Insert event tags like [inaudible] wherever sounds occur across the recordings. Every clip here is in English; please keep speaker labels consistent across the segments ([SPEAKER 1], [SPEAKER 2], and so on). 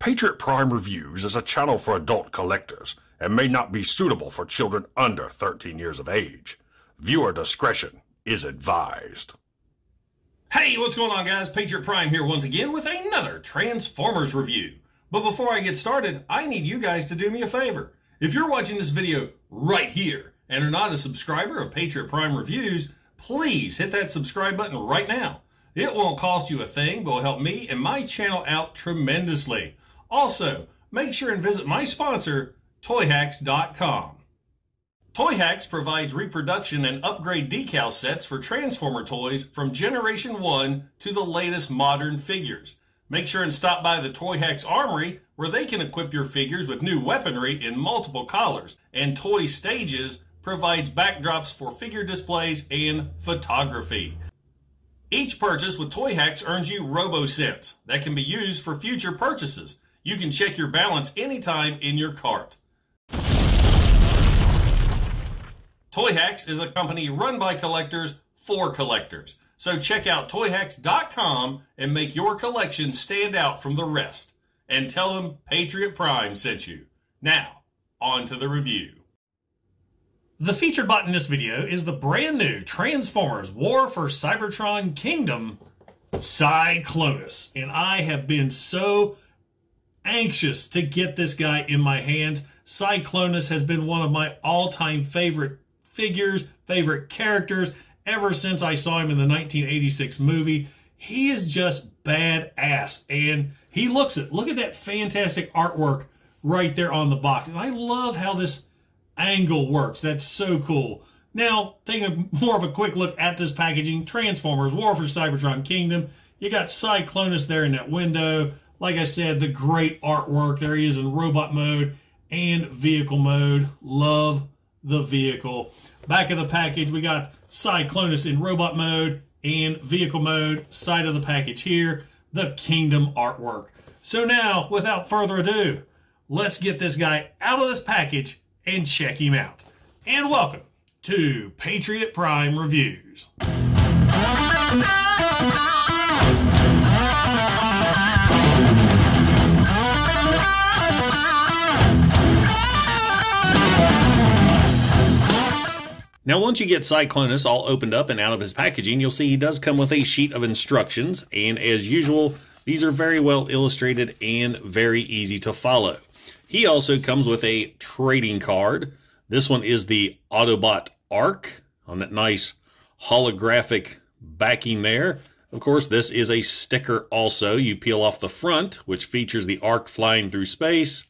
[SPEAKER 1] Patriot Prime Reviews is a channel for adult collectors and may not be suitable for children under 13 years of age. Viewer discretion is advised.
[SPEAKER 2] Hey, what's going on, guys? Patriot Prime here once again with another Transformers review. But before I get started, I need you guys to do me a favor. If you're watching this video right here and are not a subscriber of Patriot Prime Reviews, please hit that subscribe button right now. It won't cost you a thing, but will help me and my channel out tremendously. Also, make sure and visit my sponsor, Toyhax.com. Toyhax provides reproduction and upgrade decal sets for Transformer toys from Generation 1 to the latest modern figures. Make sure and stop by the Toyhax Armory where they can equip your figures with new weaponry in multiple colors. And Toy Stages provides backdrops for figure displays and photography. Each purchase with Toyhax earns you RoboCents that can be used for future purchases. You can check your balance anytime in your cart. Toyhax is a company run by collectors for collectors. So check out toyhax.com and make your collection stand out from the rest. And tell them Patriot Prime sent you. Now, on to the review. The featured bot in this video is the brand new Transformers War for Cybertron Kingdom Cyclonus. And I have been so anxious to get this guy in my hands. Cyclonus has been one of my all-time favorite figures, favorite characters ever since I saw him in the 1986 movie. He is just badass and he looks it. Look at that fantastic artwork right there on the box. And I love how this angle works. That's so cool. Now, taking a, [laughs] more of a quick look at this packaging, Transformers, War for Cybertron Kingdom. You got Cyclonus there in that window. Like I said, the great artwork. There he is in robot mode and vehicle mode. Love the vehicle. Back of the package, we got Cyclonus in robot mode and vehicle mode. Side of the package here, the Kingdom artwork. So now, without further ado, let's get this guy out of this package and check him out. And welcome to Patriot Prime Reviews. Now, once you get Cyclonus all opened up and out of his packaging, you'll see he does come with a sheet of instructions, and as usual, these are very well illustrated and very easy to follow. He also comes with a trading card. This one is the Autobot Ark on that nice holographic backing there. Of course, this is a sticker also. You peel off the front, which features the Ark flying through space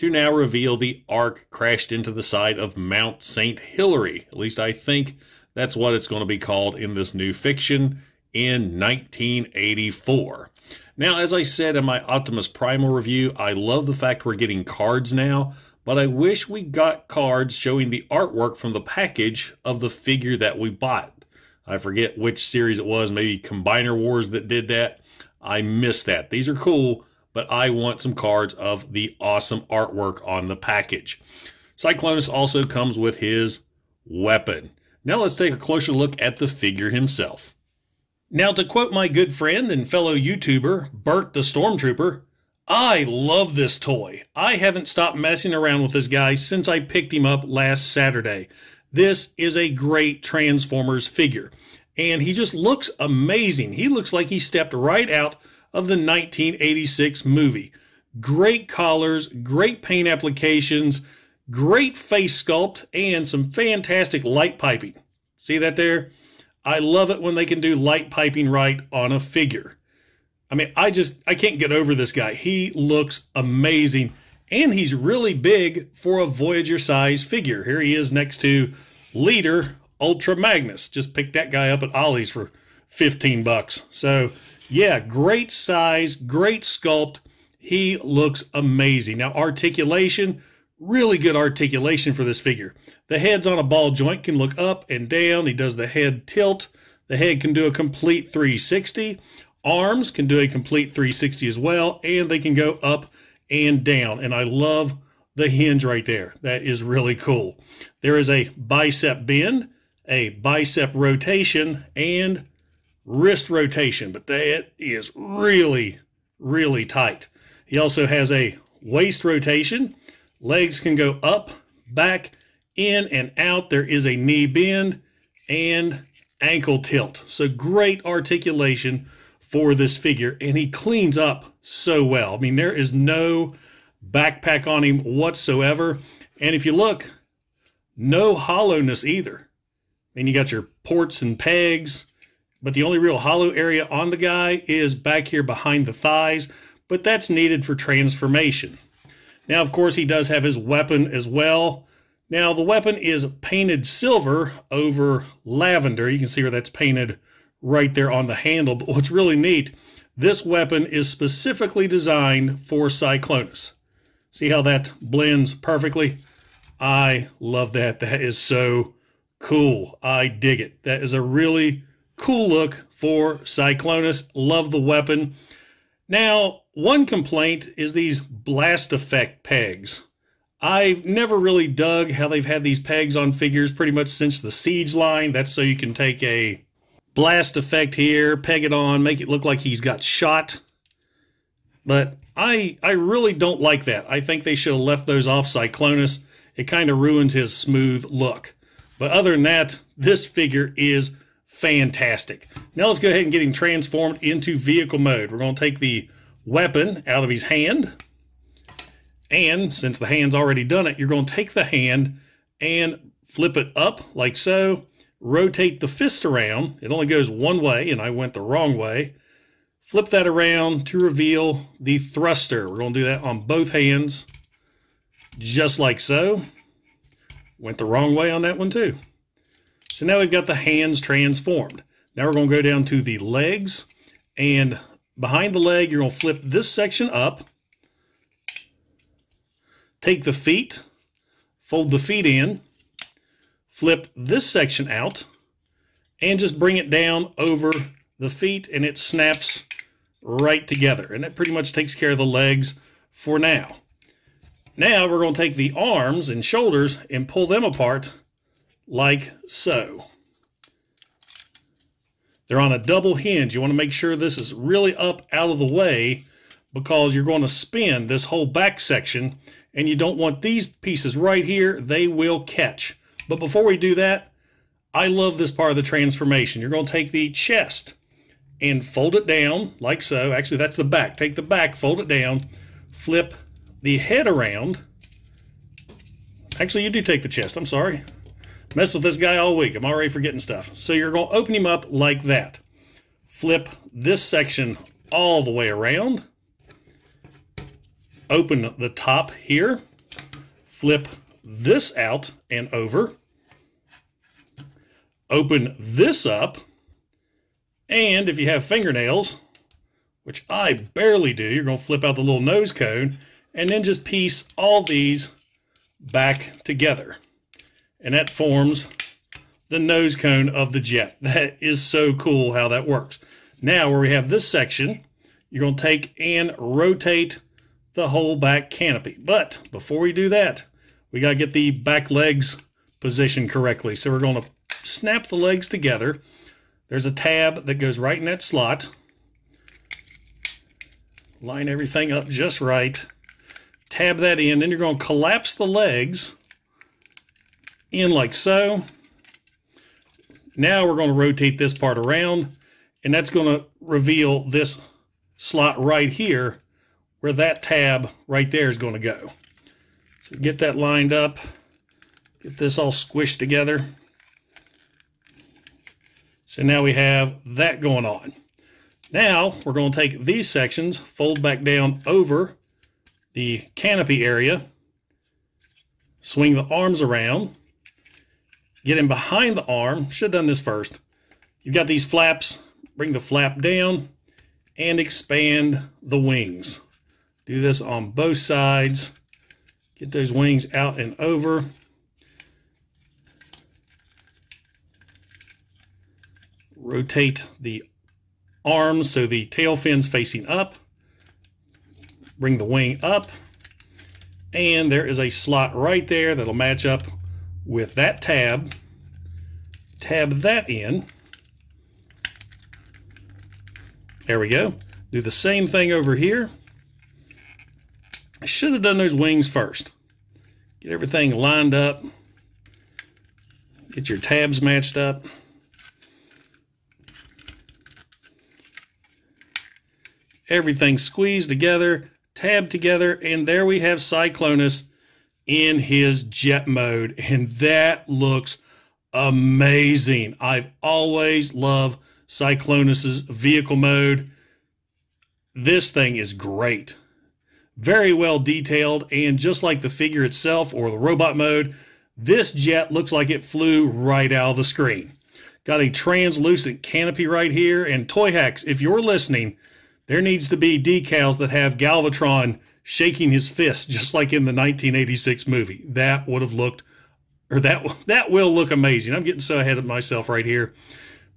[SPEAKER 2] to now reveal the Ark crashed into the side of Mount St. Hilary. At least I think that's what it's going to be called in this new fiction in 1984. Now, as I said in my Optimus Primal review, I love the fact we're getting cards now, but I wish we got cards showing the artwork from the package of the figure that we bought. I forget which series it was, maybe Combiner Wars that did that. I missed that. These are cool, but I want some cards of the awesome artwork on the package. Cyclonus also comes with his weapon. Now let's take a closer look at the figure himself. Now to quote my good friend and fellow YouTuber, Bert the Stormtrooper, I love this toy. I haven't stopped messing around with this guy since I picked him up last Saturday. This is a great Transformers figure. And he just looks amazing. He looks like he stepped right out of the 1986 movie. Great collars, great paint applications, great face sculpt, and some fantastic light piping. See that there? I love it when they can do light piping right on a figure. I mean, I just, I can't get over this guy. He looks amazing. And he's really big for a Voyager size figure. Here he is next to Leader Ultra Magnus. Just picked that guy up at Ollie's for 15 bucks. So yeah, great size, great sculpt. He looks amazing. Now, articulation, really good articulation for this figure. The head's on a ball joint, can look up and down. He does the head tilt. The head can do a complete 360. Arms can do a complete 360 as well, and they can go up and down. And I love the hinge right there. That is really cool. There is a bicep bend, a bicep rotation, and wrist rotation, but that is really, really tight. He also has a waist rotation. Legs can go up, back, in, and out. There is a knee bend and ankle tilt. So great articulation for this figure. And he cleans up so well. I mean, there is no backpack on him whatsoever. And if you look, no hollowness either. And you got your ports and pegs, but the only real hollow area on the guy is back here behind the thighs, but that's needed for transformation. Now, of course, he does have his weapon as well. Now, the weapon is painted silver over lavender. You can see where that's painted right there on the handle. But what's really neat, this weapon is specifically designed for Cyclonus. See how that blends perfectly? I love that. That is so cool. I dig it. That is a really cool look for Cyclonus. Love the weapon. Now, one complaint is these blast effect pegs. I've never really dug how they've had these pegs on figures pretty much since the Siege line. That's so you can take a blast effect here, peg it on, make it look like he's got shot. But I I really don't like that. I think they should have left those off Cyclonus. It kind of ruins his smooth look. But other than that, this figure is fantastic. Now let's go ahead and get him transformed into vehicle mode. We're going to take the weapon out of his hand. And since the hand's already done it, you're going to take the hand and flip it up like so. Rotate the fist around. It only goes one way, and I went the wrong way. Flip that around to reveal the thruster. We're going to do that on both hands, just like so. Went the wrong way on that one too. So now we've got the hands transformed. Now we're going to go down to the legs, and behind the leg, you're going to flip this section up take the feet, fold the feet in, flip this section out, and just bring it down over the feet and it snaps right together. And that pretty much takes care of the legs for now. Now we're going to take the arms and shoulders and pull them apart like so. They're on a double hinge. You want to make sure this is really up out of the way because you're going to spin this whole back section and you don't want these pieces right here. They will catch. But before we do that, I love this part of the transformation. You're going to take the chest and fold it down like so. Actually, that's the back. Take the back, fold it down, flip the head around. Actually, you do take the chest. I'm sorry. Mess with this guy all week. I'm already forgetting stuff. So you're going to open him up like that. Flip this section all the way around open the top here, flip this out and over, open this up, and if you have fingernails, which I barely do, you're going to flip out the little nose cone and then just piece all these back together. And that forms the nose cone of the jet. [laughs] That is so cool how that works. Now, where we have this section, you're going to take and rotate the whole back canopy. But before we do that, we got to get the back legs positioned correctly. So we're going to snap the legs together. There's a tab that goes right in that slot. Line everything up just right. Tab that in. Then you're going to collapse the legs in like so. Now we're going to rotate this part around, and that's going to reveal this slot right here where that tab right there is going to go. So get that lined up, get this all squished together. So now we have that going on. Now we're going to take these sections, fold back down over the canopy area, swing the arms around, get in behind the arm. Should have done this first. You've got these flaps, bring the flap down and expand the wings. Do this on both sides. Get those wings out and over. Rotate the arms so the tail fin's facing up. Bring the wing up. And there is a slot right there that'll match up with that tab. Tab that in. There we go. Do the same thing over here I should have done those wings first. Get everything lined up. Get your tabs matched up. Everything squeezed together, tabbed together, and there we have Cyclonus in his jet mode. And that looks amazing. I've always loved Cyclonus's vehicle mode. This thing is great. Very well detailed, and just like the figure itself or the robot mode, this jet looks like it flew right out of the screen. Got a translucent canopy right here, and Toyhax, if you're listening, there needs to be decals that have Galvatron shaking his fist, just like in the 1986 movie. That would have looked, or that that will look amazing. I'm getting so ahead of myself right here,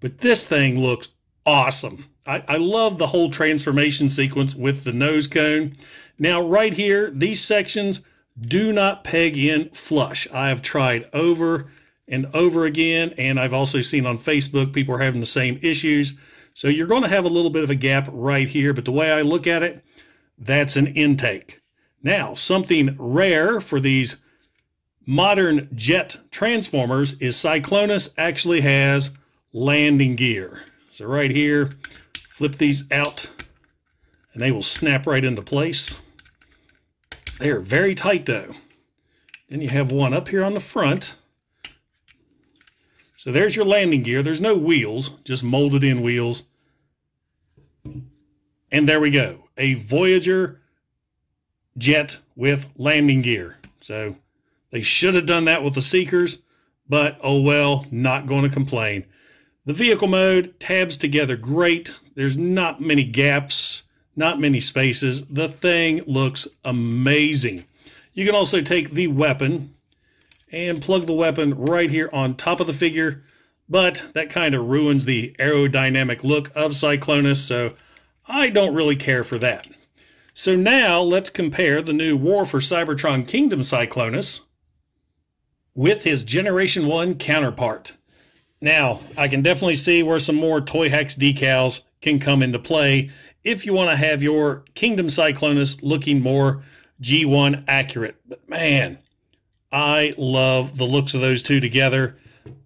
[SPEAKER 2] but this thing looks awesome. I, I love the whole transformation sequence with the nose cone. Now, right here, these sections do not peg in flush. I have tried over and over again, and I've also seen on Facebook people are having the same issues. So you're going to have a little bit of a gap right here, but the way I look at it, that's an intake. Now, something rare for these modern jet transformers is Cyclonus actually has landing gear. So right here, flip these out and they will snap right into place. They are very tight though. Then you have one up here on the front. So there's your landing gear. There's no wheels, just molded in wheels. And there we go. A Voyager jet with landing gear. So they should have done that with the Seekers, but oh well, not going to complain. The vehicle mode tabs together great. There's not many gaps, not many spaces. The thing looks amazing. You can also take the weapon and plug the weapon right here on top of the figure, but that kind of ruins the aerodynamic look of Cyclonus, so I don't really care for that. So now let's compare the new War for Cybertron Kingdom Cyclonus with his Generation 1 counterpart. Now, I can definitely see where some more Toyhax decals can come into play if you want to have your Kingdom Cyclonus looking more G1 accurate. But man, I love the looks of those two together.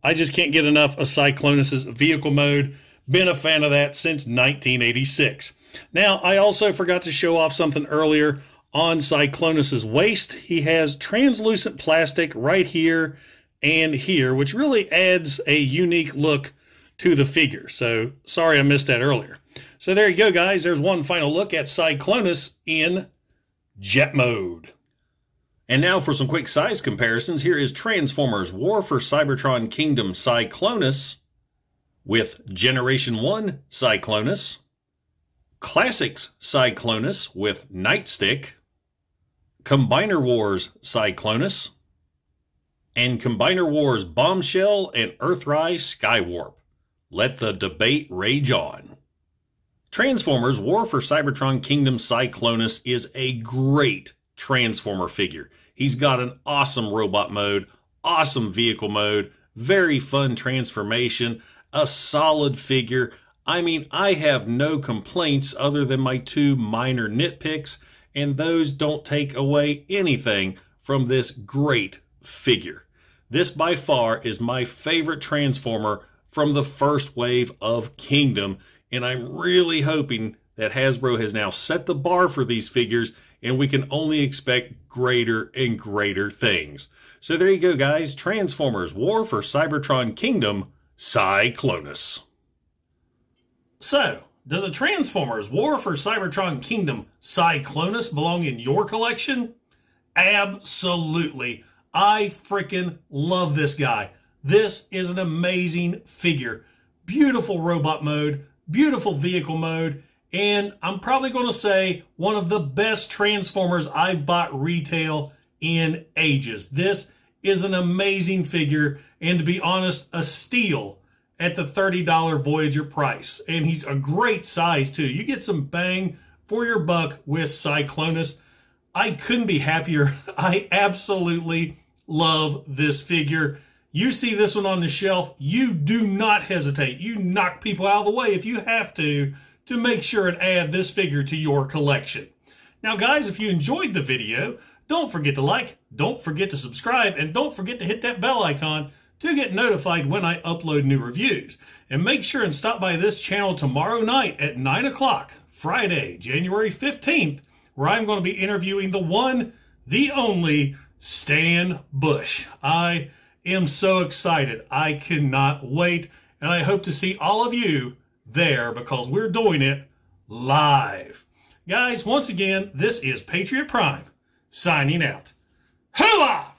[SPEAKER 2] I just can't get enough of Cyclonus's vehicle mode. Been a fan of that since 1986. Now, I also forgot to show off something earlier on Cyclonus's waist. He has translucent plastic right here and here, which really adds a unique look to the figure. So sorry I missed that earlier. So there you go, guys. There's one final look at Cyclonus in jet mode. And now for some quick size comparisons. Here is Transformers War for Cybertron Kingdom Cyclonus with Generation 1 Cyclonus, Classics Cyclonus with Nightstick, Combiner Wars Cyclonus, and Combiner Wars Bombshell and Earthrise Skywarp. Let the debate rage on. Transformers War for Cybertron Kingdom Cyclonus is a great Transformer figure. He's got an awesome robot mode, awesome vehicle mode, very fun transformation, a solid figure. I mean, I have no complaints other than my two minor nitpicks, and those don't take away anything from this great figure. This by far is my favorite Transformer from the first wave of Kingdom, and I'm really hoping that Hasbro has now set the bar for these figures and we can only expect greater and greater things. So there you go, guys. Transformers War for Cybertron Kingdom Cyclonus. So, does a Transformers War for Cybertron Kingdom Cyclonus belong in your collection? Absolutely. I freaking love this guy. This is an amazing figure. Beautiful robot mode, beautiful vehicle mode, and I'm probably going to say one of the best Transformers I've bought retail in ages. This is an amazing figure, and to be honest, a steal at the $30 Voyager price. And he's a great size, too. You get some bang for your buck with Cyclonus. I couldn't be happier. [laughs] I absolutely love this figure. You see this one on the shelf, you do not hesitate. You knock people out of the way if you have to to make sure and add this figure to your collection. Now, guys, if you enjoyed the video, don't forget to like, don't forget to subscribe, and don't forget to hit that bell icon to get notified when I upload new reviews. And make sure and stop by this channel tomorrow night at 9 o'clock, Friday, January 15th, where I'm going to be interviewing the one, the only Stan Bush. I am so excited. I cannot wait. And I hope to see all of you there because we're doing it live. Guys, once again, this is Patriot Prime signing out. Hooah!